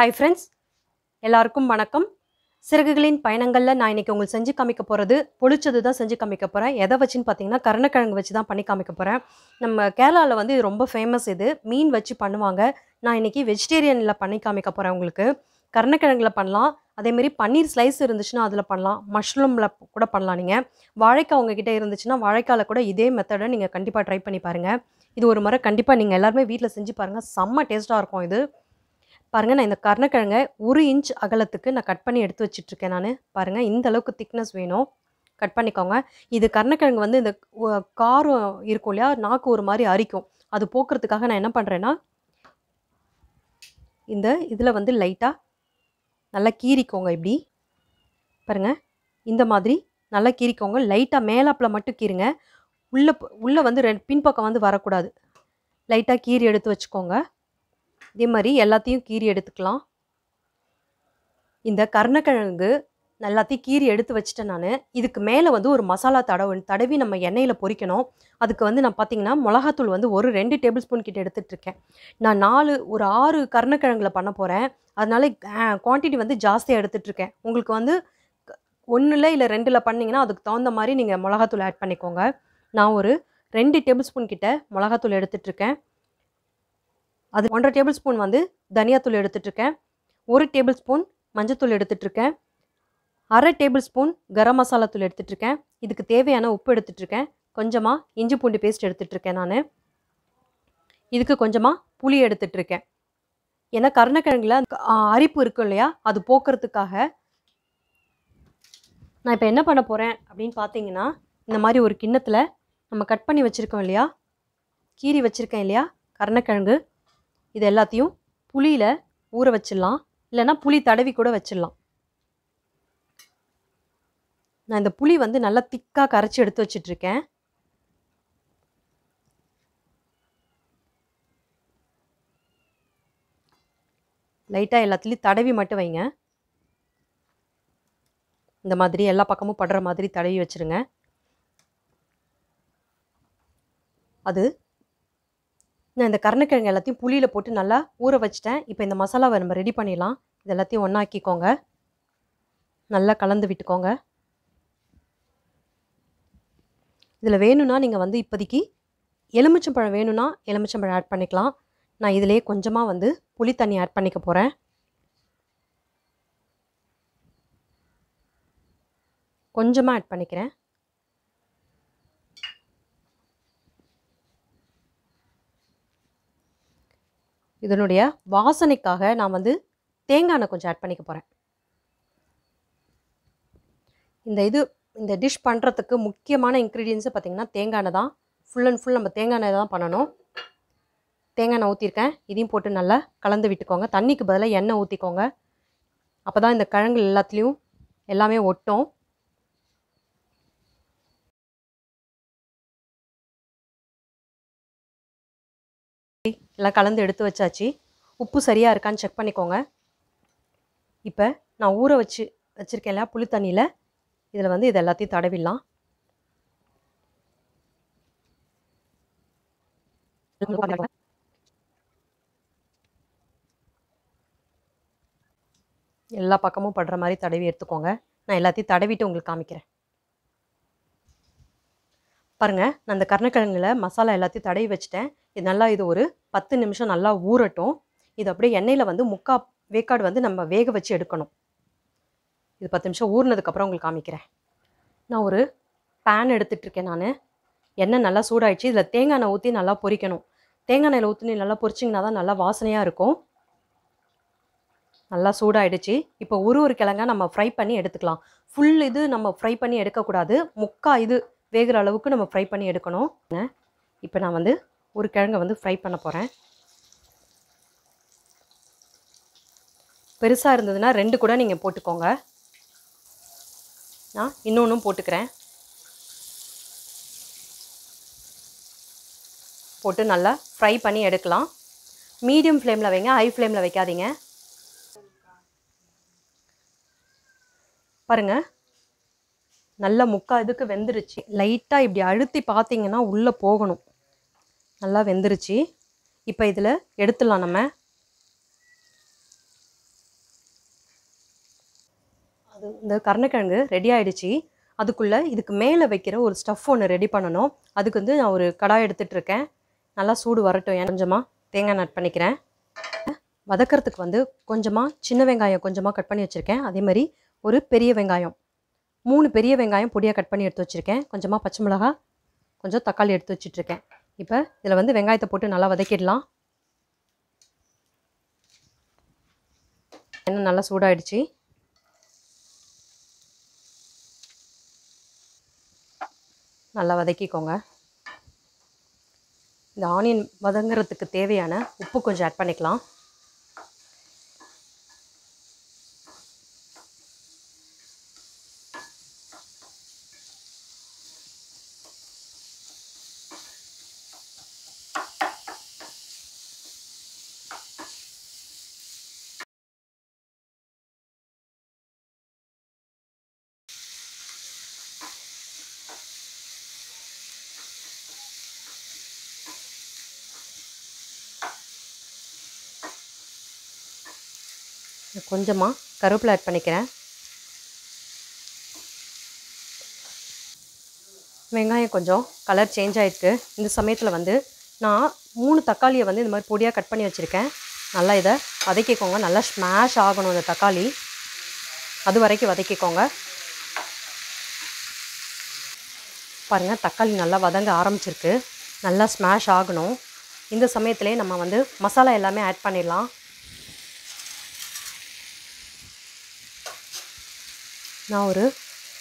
Hi friends எல்லாருக்கும் வணக்கம். சிறகுகளின் பயணங்களில் நான் இன்னைக்கு உங்களுக்கு செஞ்சு காமிக்க போகிறது பொழிச்சது தான் செஞ்சு காமிக்க போகிறேன் எதை வச்சுன்னு பார்த்தீங்கன்னா கருணக்கிழங்கு வச்சு தான் பண்ணி காமிக்க போகிறேன் நம்ம கேரளாவில் வந்து இது ரொம்ப ஃபேமஸ் இது. மீன் வச்சு பண்ணுவாங்க. நான் இன்னைக்கு வெஜிடேரியனில் பண்ணி காமிக்க போகிறேன் உங்களுக்கு. கருணக்கிழங்குல பண்ணலாம். அதேமாரி பன்னீர் ஸ்லைஸ் இருந்துச்சுன்னா அதில் பண்ணலாம். மஷ்ரூமில் கூட பண்ணலாம் நீங்கள் வாழைக்காய் உங்ககிட்ட இருந்துச்சுன்னா வாழைக்காயில் கூட இதே மெத்தடை நீங்கள் கண்டிப்பாக ட்ரை பண்ணி பாருங்கள் இது ஒரு முறை கண்டிப்பாக நீங்கள் எல்லாருமே வீட்டில் செஞ்சு பாருங்கள் செம்ம டேஸ்ட்டாக இருக்கும் இது. பாருங்கள் நான் இந்த கருணக்கிழங்க ஒரு இன்ச் அகலத்துக்கு நான் கட் பண்ணி எடுத்து வச்சிட்ருக்கேன் நான். பாருங்கள் இந்த அளவுக்கு திக்னஸ் வேணும். கட் பண்ணிக்கோங்க. இது கருணக்கிழங்கு வந்து இந்த காரம் இருக்கும் இல்லையா? நாக்கு ஒரு மாதிரி அரிக்கும். அது போக்குறதுக்காக நான் என்ன பண்ணுறேன்னா இந்த இதில் வந்து லைட்டாக நல்லா கீறிக்கோங்க இப்படி. பாருங்கள் இந்த மாதிரி நல்லா கீறிக்கோங்க. லைட்டாக மேலாப்பில் மட்டும் கீறுங்க. உள்ளே உள்ளே வந்து ரெண்டு பின்பக்கம் வந்து வரக்கூடாது. லைட்டாக கீறி எடுத்து வச்சுக்கோங்க. இதே மாதிரி எல்லாத்தையும் கீறி எடுத்துக்கலாம். இந்த கருணக்கிழங்கு எல்லாத்தையும் கீறி எடுத்து வச்சுட்டேன் நான். இதுக்கு மேலே வந்து ஒரு மசாலா தடவு தடவி நம்ம எண்ணெயில் பொரிக்கணும். அதுக்கு வந்து நான் பார்த்தீங்கன்னா மிளகாத்தூள் வந்து ஒரு ரெண்டு டேபிள் ஸ்பூன் கிட்ட எடுத்துட்ருக்கேன் நான் நாலு ஒரு ஆறு கருணக்கிழங்குல பண்ண போகிறேன் அதனால குவான்டிட்டி வந்து ஜாஸ்தியாக எடுத்துகிட்ருக்கேன் உங்களுக்கு வந்து ஒன்றில் இல்லை ரெண்டில் பண்ணிங்கன்னா அதுக்கு தகுந்த மாதிரி நீங்கள் மிளகாத்தூள் ஆட் பண்ணிக்கோங்க. நான் ஒரு ரெண்டு டேபிள் ஸ்பூன் கிட்ட மிளகாத்தூள் எடுத்துகிட்ருக்கேன் அது ஒன்றரை டேபிள் ஸ்பூன் வந்து தனியாத்தூள் எடுத்துட்ருக்கேன் ஒரு டேபிள் ஸ்பூன் மஞ்சத்தூள் எடுத்துட்ருக்கேன் அரை டேபிள் ஸ்பூன் கரம் மசாலா தூள் எடுத்துட்ருக்கேன் இதுக்கு தேவையான உப்பு எடுத்துட்ருக்கேன் கொஞ்சமாக இஞ்சி பூண்டு பேஸ்ட் எடுத்துட்ருக்கேன் நான். இதுக்கு கொஞ்சமாக புளி எடுத்துட்ருக்கேன் ஏன்னா கருணக்கிழங்குல அரிப்பு இருக்கும் இல்லையா? அது போக்குறதுக்காக நான் இப்போ என்ன பண்ண போகிறேன் அப்படின்னு பார்த்தீங்கன்னா இந்த மாதிரி ஒரு கிண்ணத்தில் நம்ம கட் பண்ணி வச்சுருக்கோம் இல்லையா? கீறி வச்சுருக்கேன் இல்லையா? கருணக்கிழங்கு. இது எல்லாத்தையும் புளியில் ஊற வச்சிடலாம். இல்லைன்னா புளி தடவி கூட வச்சிடலாம். நான் இந்த புளி வந்து நல்லா திக்காக கரைச்சி எடுத்து வச்சிட்ருக்கேன். லைட்டாக எல்லாத்துலேயும் தடவி மட்டும் வைங்க. இந்த மாதிரி எல்லா பக்கமும் படுற மாதிரி தடவி வச்சுருங்க. அது நான் இந்த கருணக்கிழங்கு எல்லாத்தையும் புளியில் போட்டு நல்லா ஊற வச்சிட்டேன். இப்போ இந்த மசாலாவை நம்ம ரெடி பண்ணிடலாம். இது எல்லாத்தையும் ஒன்றாக்கிக்கோங்க நல்லா கலந்து விட்டுக்கோங்க. இதில் வேணும்னா நீங்கள் வந்து இப்போதைக்கு எலுமிச்சம்பழம் வேணும்னா எலுமிச்சம்பழம் ஆட் பண்ணிக்கலாம். நான் இதிலேயே கொஞ்சமாக வந்து புளி தண்ணி ஆட் பண்ணிக்க போகிறேன் கொஞ்சமாக ஆட் பண்ணிக்கிறேன். இதனுடைய வாசனைக்காக நான் வந்து தேங்காய் எண்ணெய் கொஞ்சம் ஆட் பண்ணிக்க போகிறேன் இந்த இது இந்த டிஷ் பண்ணுறதுக்கு முக்கியமான இன்க்ரீடியன்ஸு பார்த்திங்கன்னா தேங்காய் எண்ணெய் தான். ஃபுல் அண்ட் ஃபுல் நம்ம தேங்காய் எண்ணெய் தான் பண்ணணும். தேங்காய் எண்ணெய் ஊற்றிருக்கேன் இதையும் போட்டு நல்லா கலந்து விட்டுக்கோங்க. தண்ணிக்கு பதிலாக எண்ணெய் ஊற்றிக்கோங்க அப்போ தான் இந்த கிழங்கு எல்லாத்துலேயும் எல்லாமே ஒட்டும். எல்லாம் கலந்து எடுத்து வச்சாச்சு. உப்பு சரியாக இருக்கான்னு செக் பண்ணிக்கோங்க. இப்போ நான் ஊற வச்சு வச்சுருக்கேன் இல்லையா புளி தண்ணியில். இதில் வந்து இது எல்லாத்தையும் தடவிடலாம். எல்லா பக்கமும் படுற மாதிரி தடவி எடுத்துக்கோங்க. நான் எல்லாத்தையும் தடவிட்டு உங்களுக்கு காமிக்கிறேன். பாருங்கள் நான் இந்த கருணக்கிழங்குல மசாலா எல்லாத்தையும் தடவி வச்சுட்டேன். இது நல்லா இது ஒரு பத்து நிமிஷம் நல்லா ஊறட்டும். இது அப்படியே எண்ணெயில் வந்து முக்கா வேக்காடு வந்து நம்ம வேக வச்சு எடுக்கணும். இது பத்து நிமிஷம் ஊறினதுக்கப்புறம் உங்களுக்கு காமிக்கிறேன். நான் ஒரு பேன் எடுத்துகிட்ருக்கேன் நான். எண்ணெய் நல்லா சூடாயிடுச்சு. இதில் தேங்காய் எண்ணெய் ஊற்றி நல்லா பொரிக்கணும். தேங்காய் எண்ணெயில் ஊற்றி நல்லா பொரிச்சிங்கன்னா தான் நல்லா வாசனையாக இருக்கும். நல்லா சூடாயிடுச்சு. இப்போ ஒரு ஒரு கிழங்கா நம்ம ஃப்ரை பண்ணி எடுத்துக்கலாம். ஃபுல் இது நம்ம ஃப்ரை பண்ணி எடுக்கக்கூடாது. முக்கா இது வேகிற அளவுக்கு நம்ம ஃப்ரை பண்ணி எடுக்கணும். இப்போ நான் வந்து ஒரு கிழங்கை வந்து ஃப்ரை பண்ண போகிறேன் பெருசாக இருந்ததுன்னா ரெண்டு கூட நீங்கள் போட்டுக்கோங்க. நான் இன்னொன்றும் போட்டுக்கிறேன். போட்டு நல்லா ஃப்ரை பண்ணி எடுக்கலாம். மீடியம் ஃப்ளேமில் வைங்க ஹை ஃப்ளேமில் வைக்காதீங்க. பாருங்கள் நல்லா முக்கா இதுக்கு வெந்துருச்சு. லைட்டாக இப்படி அழுத்தி பார்த்தீங்கன்னா உள்ளே போகணும். நல்லா வெந்துருச்சு. இப்போ இதில் எடுத்துடலாம் நம்ம. அது இந்த கருணக்கிழங்கு ரெடி ஆகிடுச்சி அதுக்குள்ளே இதுக்கு மேலே வைக்கிற ஒரு ஸ்டஃப் ஒன்று ரெடி பண்ணணும். அதுக்கு வந்து நான் ஒரு கடாய் எடுத்துகிட்ருக்கேன் நல்லா சூடு வரட்டும். ஏன் கொஞ்சமாக தேங்காய் நட் பண்ணிக்கிறேன். வதக்கிறதுக்கு வந்து கொஞ்சமாக சின்ன வெங்காயம் கொஞ்சமாக கட் பண்ணி வச்சுருக்கேன். அதே மாதிரி ஒரு பெரிய வெங்காயம். மூணு பெரிய வெங்காயம் பொடியாக கட் பண்ணி எடுத்து வச்சுருக்கேன். கொஞ்சமாக பச்சை மிளகா கொஞ்சம் தக்காளி எடுத்து வச்சிட்ருக்கேன். இப்போ இதில் வந்து வெங்காயத்தை போட்டு நல்லா வதக்கிடலாம். எண்ணெய் நல்லா சூடாயிடுச்சு. நல்லா வதக்கிக்கோங்க. இந்த ஆனியன் வதங்குறதுக்கு தேவையான உப்பு கொஞ்சம் ஆட் பண்ணிக்கலாம். கொஞ்சமாக கருவேப்பிலை ஆட் பண்ணிக்கிறேன். வெங்காயம் கொஞ்சம் கலர் சேஞ்ச் ஆகிருக்கு இந்த சமயத்தில் வந்து நான் மூணு தக்காளியை வந்து இந்த மாதிரி பொடியாக கட் பண்ணி வச்சுருக்கேன். நல்லா இதை வதக்கிக்கோங்க. நல்லா ஸ்மாஷ் ஆகணும் இந்த தக்காளி. அது வரைக்கும் வதக்கிக்கோங்க. பாருங்கள் தக்காளி நல்லா வதங்க ஆரம்பிச்சிருக்கு. நல்லா ஸ்மாஷ் ஆகணும். இந்த சமயத்துலேயே நம்ம வந்து மசாலா எல்லாமே ஆட் பண்ணிடலாம். நான் ஒரு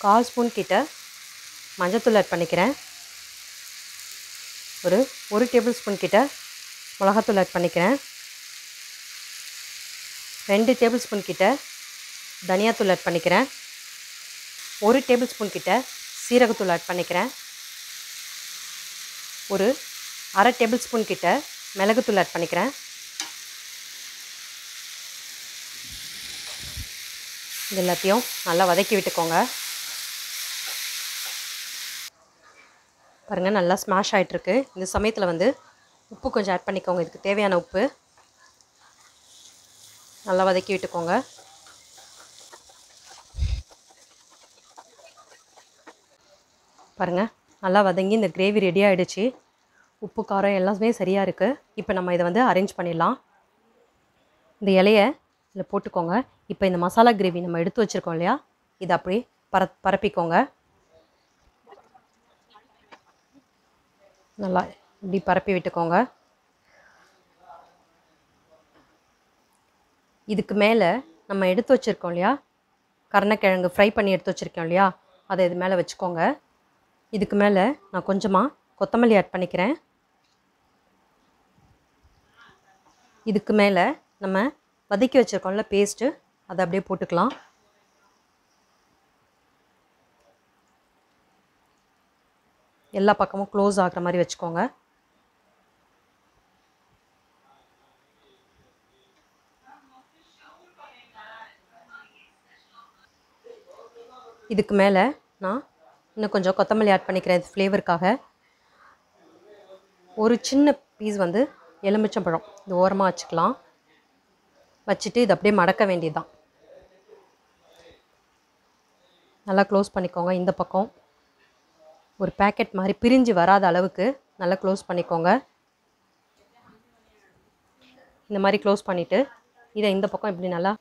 கால் ஸ்பூன் கிட்ட மஞ்சத்தூள் ஆட் பண்ணிக்கிறேன். ஒரு ஒரு டேபிள் ஸ்பூன் கிட்ட மிளகாத்தூள் ஆட் பண்ணிக்கிறேன். ரெண்டு டேபிள் ஸ்பூன் கிட்ட தனியாத்தூள் ஆட் பண்ணிக்கிறேன். ஒரு டேபிள் ஸ்பூன் கிட்ட சீரகத்தூள் ஆட் பண்ணிக்கிறேன். ஒரு அரை டேபிள் ஸ்பூன் கிட்ட மிளகுத்தூள் ஆட் பண்ணிக்கிறேன். இது எல்லாத்தையும் நல்லா வதக்கி விட்டுக்கோங்க. பாருங்கள் நல்லா ஸ்மாஷ் ஆகிட்டுருக்கு இந்த சமயத்தில் வந்து உப்பு கொஞ்சம் ஆட் பண்ணிக்கோங்க. இதுக்கு தேவையான உப்பு. நல்லா வதக்கி விட்டுக்கோங்க. பாருங்கள் நல்லா வதங்கி இந்த கிரேவி ரெடி ஆகிடுச்சு உப்பு காரம் எல்லாமே சரியாக இருக்குது இப்போ நம்ம இதை வந்து அரேஞ்ச் பண்ணிடலாம். இந்த இலையை இதில் போட்டுக்கோங்க. இப்போ இந்த மசாலா கிரேவி நம்ம எடுத்து வச்சுருக்கோம் இல்லையா? இதை அப்படியே பர பரப்பிக்கோங்க. நல்லா இப்படி பரப்பி விட்டுக்கோங்க. இதுக்கு மேலே நம்ம எடுத்து வச்சுருக்கோம் இல்லையா? கருணக்கிழங்கு ஃப்ரை பண்ணி எடுத்து வச்சுருக்கோம் இல்லையா? அதை இது மேலே வச்சுக்கோங்க. இதுக்கு மேலே நான் கொஞ்சமாக கொத்தமல்லி ஆட் பண்ணிக்கிறேன். இதுக்கு மேலே நம்ம வதக்கி வச்சுருக்கோம்ல பேஸ்ட்டு அதை அப்படியே போட்டுக்கலாம். எல்லா பக்கமும் க்ளோஸ் ஆகிற மாதிரி வச்சுக்கோங்க. இதுக்கு மேலே நான் இன்னும் கொஞ்சம் கொத்தமல்லி ஆட் பண்ணிக்கிறேன் இது ஃப்ளேவருக்காக ஒரு சின்ன பீஸ் வந்து எலுமிச்சம்பழம். இது ஓரமாக வச்சுக்கலாம். வச்சுட்டு இது அப்படியே மடக்க வேண்டியதுதான். நல்லா க்ளோஸ் பண்ணிக்கோங்க இந்த பக்கம். ஒரு பேக்கெட் மாதிரி பிரிஞ்சு வராத அளவுக்கு நல்லா க்ளோஸ் பண்ணிக்கோங்க. இந்த மாதிரி க்ளோஸ் பண்ணிவிட்டு இதை இந்த பக்கம் இப்படி நல்லா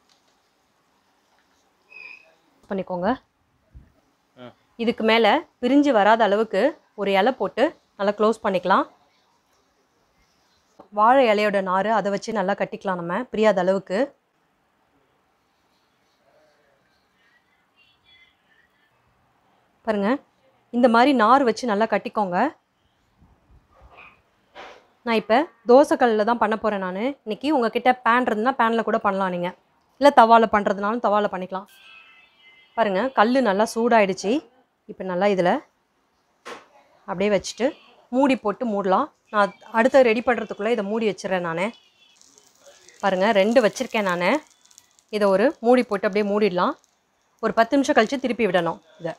பண்ணிக்கோங்க. இதுக்கு மேலே பிரிஞ்சு வராத அளவுக்கு ஒரு இலை போட்டு நல்லா க்ளோஸ் பண்ணிக்கலாம். வாழை இலையோட நார் அதை வச்சு நல்லா கட்டிக்கலாம் நம்ம பிரியாத அளவுக்கு. பாருங்க இந்த மாதிரி நார் வச்சு நல்லா கட்டிக்கோங்க. நான் இப்போ தோசைக்கல்லில் தான் பண்ண போகிறேன் நான். இன்றைக்கி உங்ககிட்ட பேன் இருந்ததுன்னா பேனில் கூட பண்ணலாம் நீங்கள் இல்லை தவாவில் பண்ணுறதுனாலும் தவாவில் பண்ணிக்கலாம். பாருங்கள் கல் நல்லா சூடாயிடுச்சு. இப்போ நல்லா இதில் அப்படியே வச்சுட்டு மூடி போட்டு மூடலாம். நான் அடுத்த ரெடி பண்ணுறதுக்குள்ளே இதை மூடி வச்சிடறேன் நான். பாருங்கள் ரெண்டு வச்சுருக்கேன் நான். இதை ஒரு மூடி போட்டு அப்படியே மூடிடலாம். ஒரு பத்து நிமிஷம் கழித்து திருப்பி விடணும் இதை.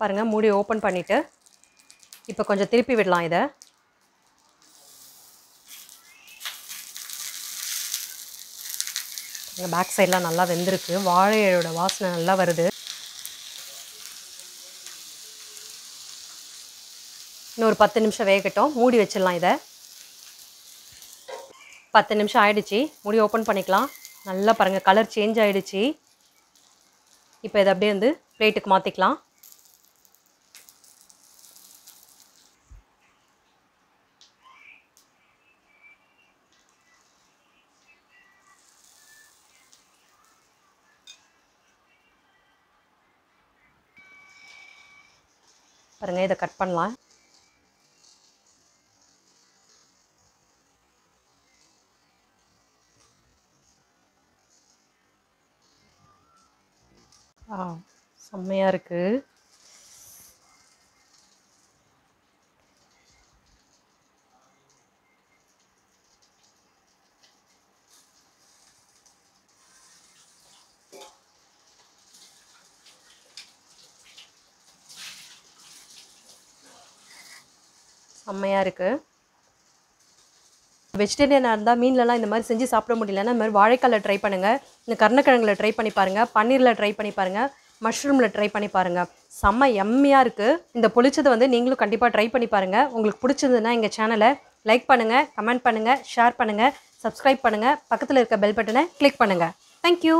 பாருங்கள் மூடி ஓப்பன் பண்ணிவிட்டு இப்போ கொஞ்சம் திருப்பி விடலாம் இதை. பேக் சைடெலாம் நல்லா வெந்திருக்கு. வாழை இலையோட வாசனை நல்லா வருது. இன்னும் ஒரு பத்து நிமிஷம் வேகட்டும். மூடி வச்சிடலாம் இதை. பத்து நிமிஷம் ஆயிடுச்சு. மூடி ஓப்பன் பண்ணிக்கலாம். நல்லா பாருங்கள் கலர் சேஞ்ச் ஆகிடுச்சு இப்போ இதை அப்படியே வந்து பிளேட்டுக்கு மாற்றிக்கலாம் பாருங்கள் இதை கட் பண்ணலாம். ஆ செம்மையாக இருக்குது செம்மையாக இருக்குது வெஜிடேரியனாக இருந்தால் மீன்லலாம் இந்த மாதிரி செஞ்சு சாப்பிட முடியலன்னா இந்த மாதிரி வாழைக்காலில் ட்ரை பண்ணுங்கள் இந்த கருணக்கிழங்கில் ட்ரை பண்ணி பாருங்கள் பன்னீரில் ட்ரை பண்ணி பாருங்கள் மஷ்ரூமில் ட்ரை பண்ணி பாருங்கள் செம்ம எம்மையாக இருக்குது இந்த புளிச்சதை வந்து நீங்களும் கண்டிப்பாக ட்ரை பண்ணி பாருங்கள் உங்களுக்கு பிடிச்சதுன்னா எங்கள் சேனலை லைக் பண்ணுங்கள் கமெண்ட் பண்ணுங்கள் ஷேர் பண்ணுங்கள் சப்ஸ்கிரைப் பண்ணுங்கள் பக்கத்தில் இருக்க பெல் பட்டனை கிளிக் பண்ணுங்கள் தேங்க்யூ